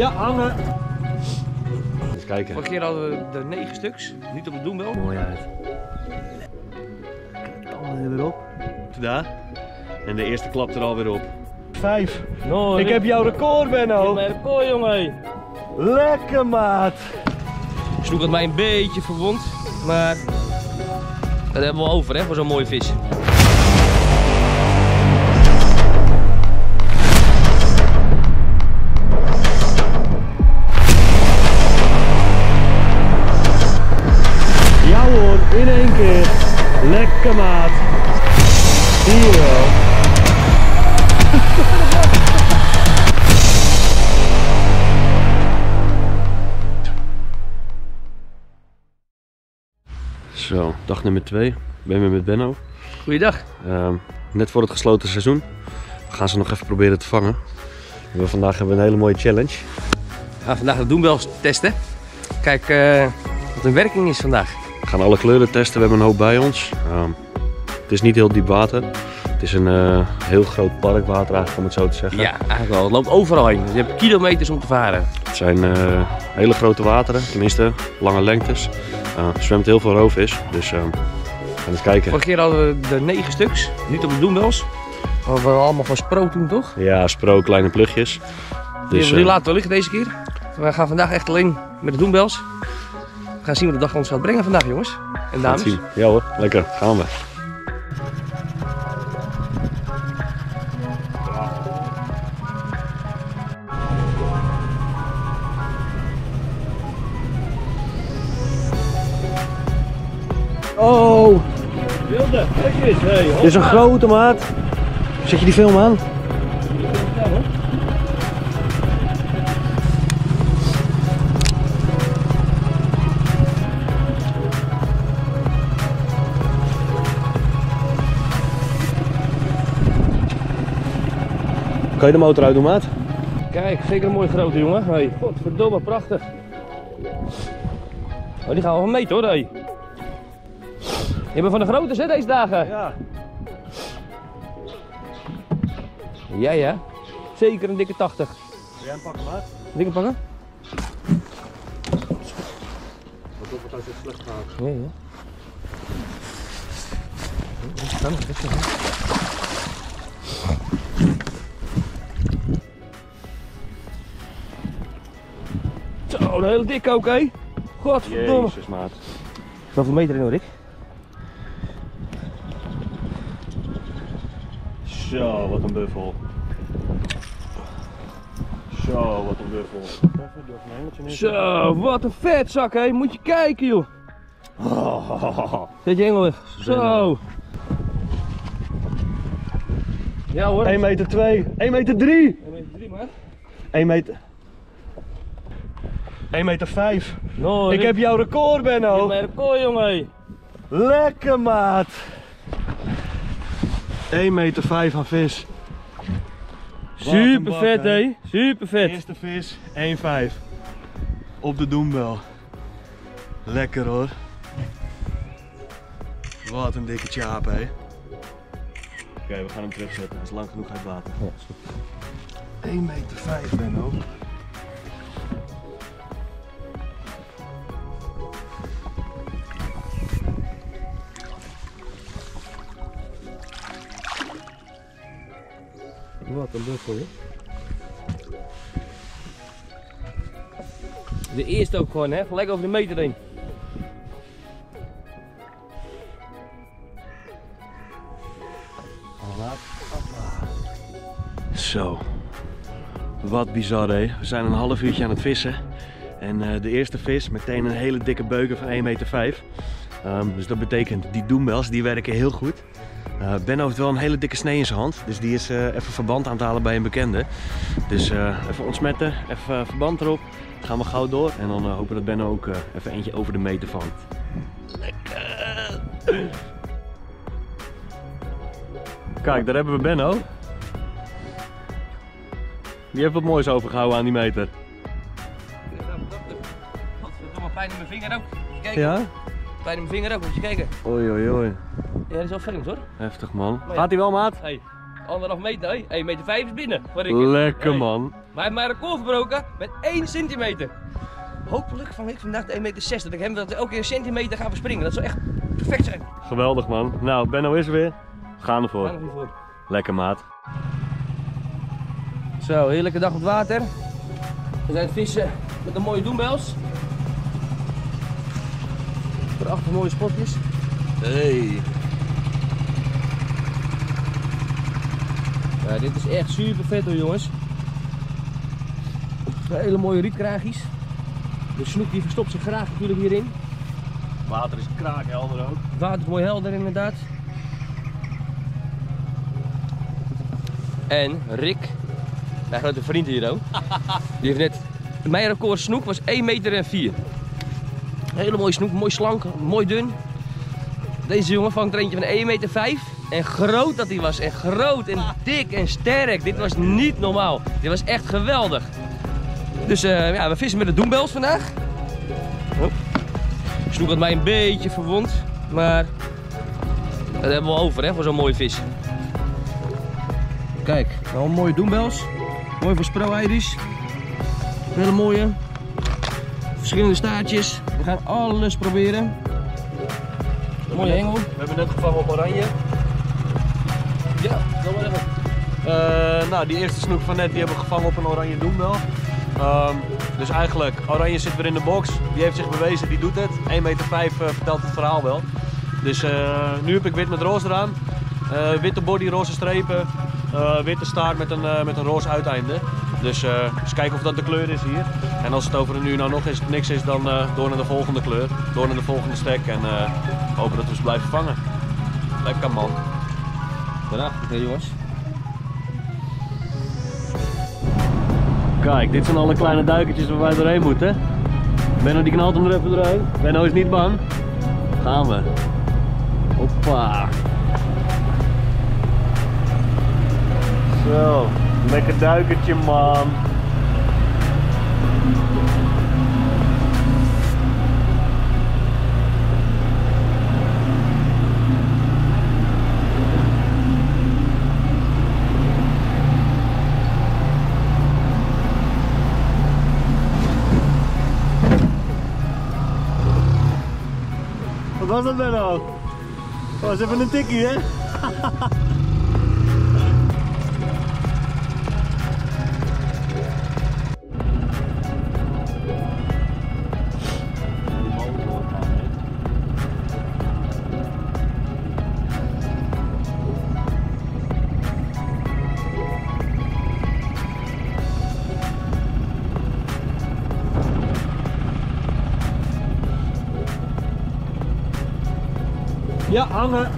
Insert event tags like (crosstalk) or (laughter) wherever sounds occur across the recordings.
Ja, hangen. Eens kijken. Vorige keer hadden we er 9 stuks. Niet op de doembel. Mooi uit. Tanden er weer op. Daar. En de eerste klapt er alweer op. Vijf. No, Ik heb jouw record, Benno. mijn record, jongen. Lekker, maat. Sloeg het mij een beetje verwond. Maar dat hebben we wel over, hè, voor zo'n mooie vis. Lekker, maat. Hier wel. Zo, dag nummer 2. Ik ben weer met Benno. Goeiedag. Ehm, net voor het gesloten seizoen. We gaan ze nog even proberen te vangen. We vandaag hebben we een hele mooie challenge. We gaan vandaag de doembels testen. Kijk eh, wat een werking is vandaag. We gaan alle kleuren testen. We hebben een hoop bij ons. Ehm, het is niet heel diep water. Het is een eh, heel groot parkwater eigenlijk om het zo te zeggen. Ja, eigenlijk wel. Het loopt overal heen. Je hebt kilometers om te varen. Het zijn eh, hele grote wateren, tenminste lange lengtes. Eh, er zwemt heel veel roofvis, dus we gaan eens kijken. Vorige keer hadden we er 9 stuks. Niet op de doembels. Maar we allemaal van Spro toen, toch? Ja, spro, kleine plugjes. Die, Dus, die eh, laten we liggen deze keer. We gaan vandaag echt alleen met de doembels. We gaan zien wat de dag ons gaat brengen vandaag, jongens. En dames. zien. Ja hoor, lekker, gaan we. Oh, Wilde, kijk eens. Hey, dit is een grote maat. Zet je die film aan? Kan je de motor uit doen, maat? Kijk, zeker een mooie grote jongen. Hey, godverdomme, prachtig. Oh, die gaan we wel meten hoor, hey. Je bent van de grote hè, deze dagen? Ja. Ja, ja. Zeker een dikke 80. Wil jij hem pakken, maat? Dikke pakken? Wat op het uit het slecht gaat. Ja. Kan een hele dikke ook, hé. Godverdomme. Jezus, maat. Hoeveel meter in hoor ik? Zo, wat een buffel. Zo, wat een buffel. Een. Zo, wat een vetzak, hé. Moet je kijken, joh. Zet je engel weg. Zo. Ja hoor. 1 meter 2, 1 meter 3, 1 meter 3 maar. 1 meter... 1 meter 5. No, Ik heb jouw record, Benno. mijn record, jongen. Lekker, maat. 1 meter 5 aan vis. Super bak, vet, hé. Super vet. Eerste vis, 1,5. Op de doembel. Lekker hoor. Wat een dikke tjaap, hé. Oké, we gaan hem terugzetten. Hij is lang genoeg uit water. 1 meter 5, Benno. De eerste ook gewoon, hè? Gelijk over de meter heen. Zo. Wat bizar, hè? We zijn een half uurtje aan het vissen. En eh, de eerste vis, meteen een hele dikke beuken van 1,5 meter. 5. Dus dat betekent, die doembels die werken heel goed. Uh, ben heeft wel een hele dikke snee in zijn hand, dus die is even verband aan het halen bij een bekende. Dus even ontsmetten, even verband erop, dan gaan we gauw door en dan hopen dat Benno ook even eentje over de meter vangt. Lekker! Kijk, daar hebben we Benno. Die heeft wat moois overgehouden aan die meter. Ja, dat, dat, wel fijn in mijn vinger ook. dat, in mijn vinger ook, moet je kijken. Oei oei oei. Ja, dat is wel vreemd hoor. Heftig man. ja. Gaat hij wel maat? Hey, anderhalf meter, nee, 1 meter 5 is binnen. Lekker Hey. man. Maar hij heeft mijn record verbroken met 1 centimeter. Hopelijk vang ik vandaag de 1 meter 6, dat ik hem dat elke keer een centimeter ga verspringen. Dat zou echt perfect zijn. Geweldig man. Nou, Benno is er weer. Gaan Ga ervoor. nog niet voor. Lekker maat. Zo, heerlijke dag op het water. We zijn vissen met de mooie doembels. Prachtig mooie spotjes. Hey. Ja, dit is echt super vet hoor jongens. Hele mooie rietkraagjes. De snoek die verstopt zich graag natuurlijk hierin. Water is kraakhelder ook. Water is mooi helder inderdaad. En Rick, mijn grote vriend hier ook. Die heeft net, mijn record snoek was 1 meter en 4. Hele mooie snoek, mooi slank, mooi dun. Deze jongen vangt er eentje van 1 meter 5. En groot dat hij was. En groot en dik en sterk. Dit was niet normaal. Dit was echt geweldig. Dus eh, ja, we vissen met de doembels vandaag. Hop. Snoek had mij een beetje verwond. Maar dat hebben we over hè, voor zo'n mooie vis. Kijk, wel een mooie doembels. Mooi voor spro-Irish. Hele mooie. Verschillende staartjes. Alles proberen. Mooie hengel. We hebben net gevangen op oranje. Ja, dat wel even. Eh, nou, die eerste snoek van net die hebben we gevangen op een oranje doembel. Ehm, dus eigenlijk, oranje zit weer in de box. Die heeft zich bewezen, die doet het. 1,5 meter vertelt het verhaal wel. Dus eh, nu heb ik wit met roze eraan. Eh, witte body, roze strepen. eh, witte staart met een, eh, met een roze uiteinde. Dus eh, eens kijken of dat de kleur is hier. En als het over een uur nou nog eens niks is, dan eh, door naar de volgende kleur. Door naar de volgende stek en eh, hopen dat we ze blijven vangen. Lekker man. Prachtig hè jongens. Kijk, dit zijn alle kleine duikertjes waar wij doorheen moeten. Benno die knalt hem er even doorheen. Benno is niet bang. Gaan we. Hoppa. Zo, lekker duikertje man. Was dat? Dat was even een tikkie hè? (laughs) Ja, hangen.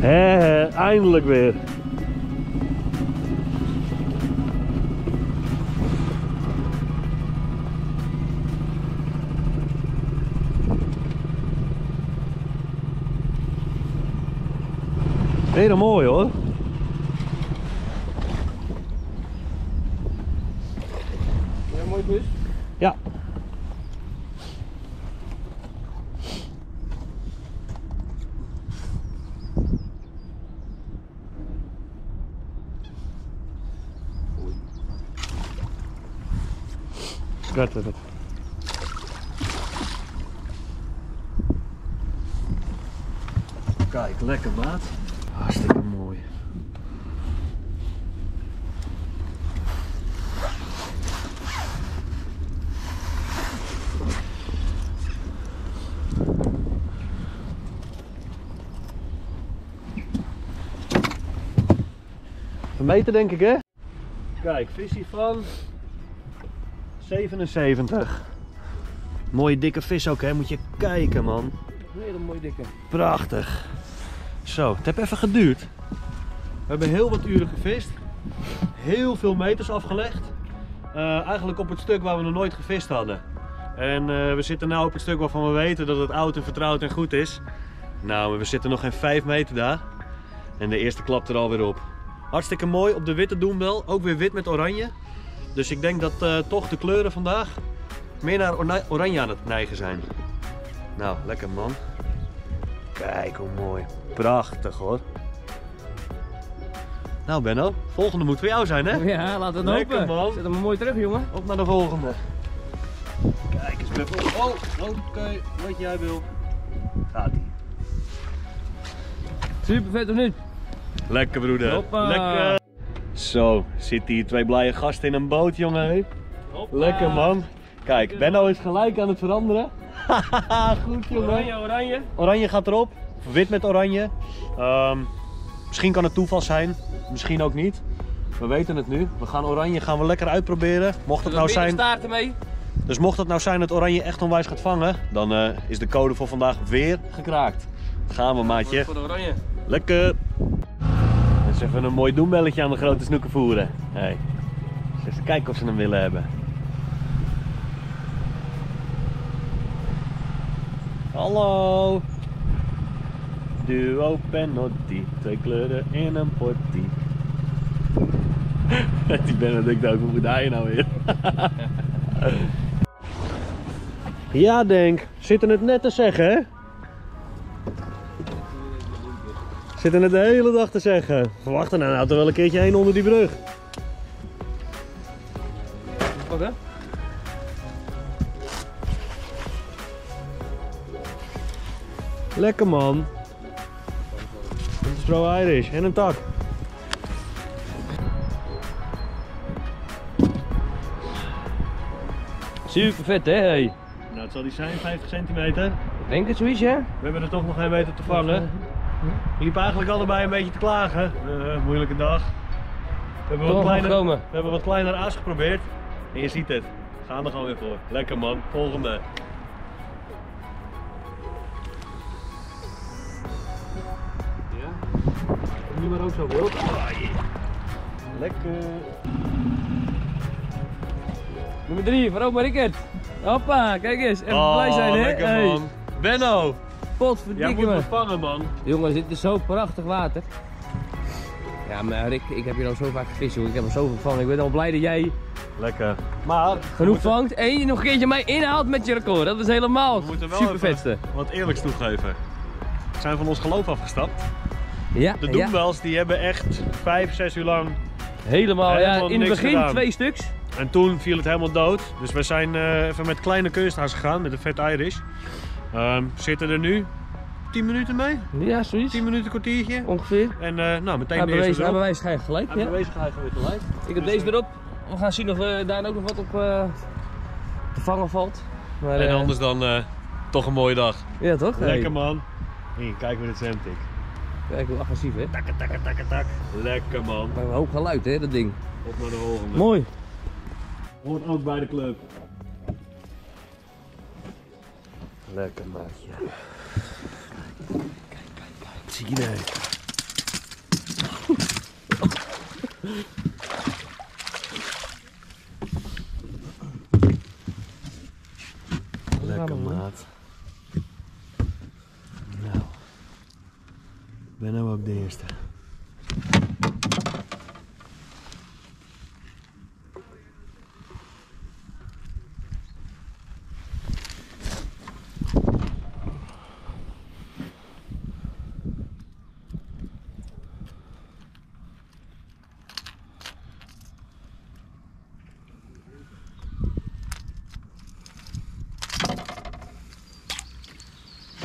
Hé, eindelijk weer. Een mooi hoor. Ja, mooi bus. Ja. Het. Kijk, lekker maat. Hartstikke mooi. Een meter denk ik hè? Kijk, visie van 77. Mooie dikke vis ook hè, moet je kijken man. Hele mooie dikke. Prachtig. Zo, het heeft even geduurd. We hebben heel wat uren gevist. Heel veel meters afgelegd. Eh, eigenlijk op het stuk waar we nog nooit gevist hadden. En eh, we zitten nu op het stuk waarvan we weten dat het oud en vertrouwd en goed is. Nou, we zitten nog geen 5 meter daar. En de eerste klapt er alweer op. Hartstikke mooi op de witte doembel. Ook weer wit met oranje. Dus ik denk dat eh, toch de kleuren vandaag meer naar oranje aan het neigen zijn. Nou, lekker man. Kijk hoe mooi. Prachtig hoor. Nou Benno, volgende moet voor jou zijn hè? Ja, laten we het Lekker, hopen. man. Zet hem mooi terug, jongen. Op naar de volgende. Kijk eens even. Oh, oké, wat jij wil. Gaat ie. Super vet of niet? Lekker broeder. Hoppa. Lekker. Zo, zitten hier twee blije gasten in een boot jongen. Lekker man. Kijk, Benno is gelijk aan het veranderen. (laughs) Goed jongen. Oranje, oranje. Oranje gaat erop. Wit met oranje. Ehm, misschien kan het toeval zijn. Misschien ook niet. We weten het nu. We gaan oranje gaan we lekker uitproberen. Mocht het nou zijn, staart ermee. dus mocht het nou zijn dat oranje echt onwijs gaat vangen, dan eh, is de code voor vandaag weer gekraakt. Gaan we maatje. Voor de oranje. Lekker. Even een mooi doembelletje aan de grote snoeken voeren. Hey. Eens kijken of ze hem willen hebben. Hallo. Duo Penotti, twee kleuren in een pottie. (laughs) Die Benedict ook, hoe moet hij nou weer? (laughs) ja, denk. Zitten het net te zeggen, hè? Zitten het de hele dag te zeggen. Verwachten nou, nou toch wel een keertje heen onder die brug. Wat hè? Lekker man. Pro Irish en een tak. Super vet hè, hey. Nou, het zal die zijn, 50 centimeter. Ik denk het zoiets hè? We hebben er toch nog geen meter te vangen. We liepen eigenlijk allebei een beetje te klagen. Eh, moeilijke dag. We hebben, Toch wat kleiner, we hebben wat kleiner aas geprobeerd. En je ziet het. We gaan er gewoon weer voor. Lekker man. Volgende. Ja. Nu maar ook zo voor. Lekker. Nummer 3, voor oma Rickert. Hoppa, kijk eens. Even Oh, blij zijn hè. lekker Hey. man. Benno, jij moet me. vangen man. Jongens, dit is zo prachtig water. Ja, maar Rick, ik heb hier al zo vaak gevist, joh. Ik heb er zoveel van. Ik ben al blij dat jij Lekker. Maar genoeg vangt en je nog een keertje mij inhaalt met je record. Dat is helemaal super vetste. wat eerlijks toegeven. We zijn van ons geloof afgestapt. Ja, De ja, Doembels die hebben echt 5, 6 uur lang. helemaal. Ja, helemaal in het begin gedaan. twee stuks. En toen viel het helemaal dood. Dus we zijn eh, even met kleine kunstenaars gegaan, met de Vet Irish. Ehm, zitten er nu 10 minuten mee? Ja, zoiets. 10 minuten, kwartiertje. Ongeveer. En eh, nou, meteen bewijst schijnt gelijk. Ja. weer gelijk. Ik heb deze erop. We gaan zien of eh, daar ook nog wat op eh, te vangen valt. Maar, En anders dan toch een mooie dag. Ja, toch? Lekker Hey. man. Hier, kijk weer het zwemtik. Kijk hoe agressief, hè? Takken, takken, takken, tak. Lekker man. Maar een hoop geluid, hè, dat ding. Op naar de volgende. Mooi. Hoort ook bij de club. Lekker maatje. Kijk, kijk, kijk. Zie je daar? (laughs) Lekker maat. Nou. Ik ben nou ook de eerste.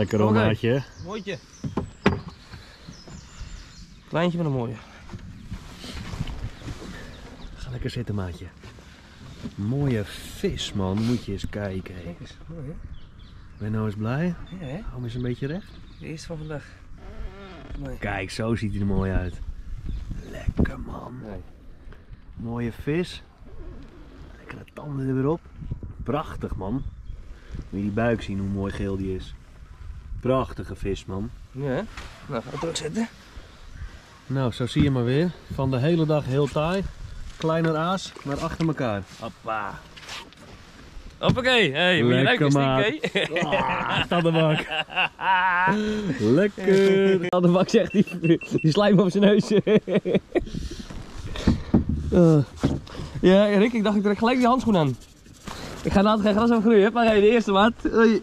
Lekker Oké. maatje. Mooitje. Kleintje met een mooie. Ga lekker zitten, maatje. Mooie vis, man. Moet je eens kijken. Eens, mooi hè? Ben je nou eens blij? Ja hè? Hou hem eens een beetje recht. De eerste van vandaag. Mooi. Kijk, zo ziet hij er mooi uit. Lekker, man. Nee. Mooie vis. Lekkere tanden er weer op. Prachtig, man. Moet je die buik zien, hoe mooi geel die is. Prachtige vis, man. Ja? Nou, gaan we terugzetten. Nou, zo zie je maar weer. Van de hele dag heel taai. Kleiner aas, maar achter elkaar. Hoppa. Hoppakee. Hey, moet je Lekker, maat. (laughs) Ah, de bak. (laughs) Lekker. De bak zegt die, die slijm op zijn neus. Eh. ja, Rick, ik dacht ik trek gelijk die handschoen aan. Ik ga later geen gras over groeien, maar hey, de eerste maat. Oei.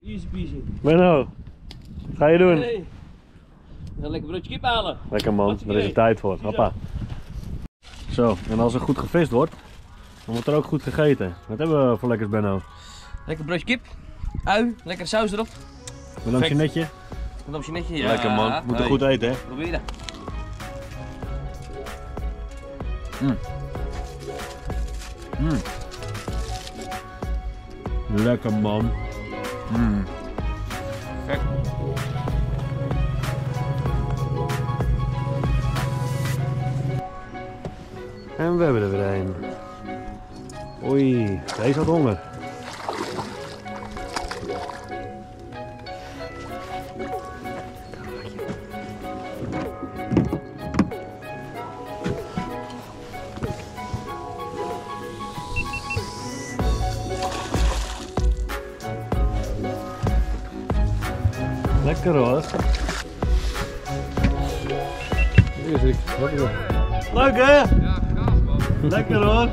Easy peasy. Benno, wat ga je doen? Hey. We gaan lekker broodje kip halen. Lekker man, er is er idee. tijd voor. Hoppa. Zo, en als er goed gevist wordt, dan wordt er ook goed gegeten. Wat hebben we voor lekkers Benno? Lekker broodje kip. Ui, lekker saus erop. Bedankt je netje. Een dampje netje. Ja. Lekker man, moet er goed eten hè. Proberen. Lekker man. En we hebben er weer een. Oei, deze had honger. Lekker hoor. Hier zit ik. Leuk hè? Lekker hoor.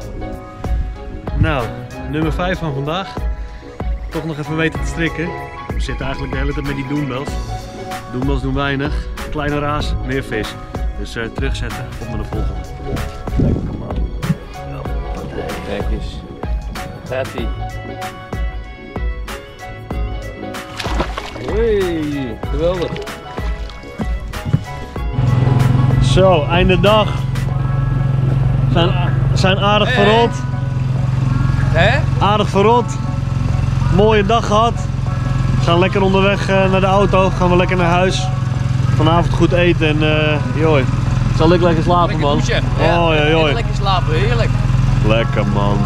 Nou, nummer 5 van vandaag. Toch nog even weten te strikken. We zitten eigenlijk de hele tijd met die doenbels. Doenbels doen weinig. Kleine raas, meer vis. Dus eh, terugzetten, op naar de volgende. Lekker man. Kijk eens. Gaat ie. Hey, geweldig. Zo, einde dag. Zijn, zijn aardig Hey, verrot. Hè? Aardig verrot. Mooie dag gehad. We gaan lekker onderweg eh, naar de auto. Gaan we lekker naar huis. Vanavond goed eten en uh, joh. Zal ik lekker slapen Lekker man. douchen. Oh ja, joh. Lekker slapen, heerlijk. Lekker man.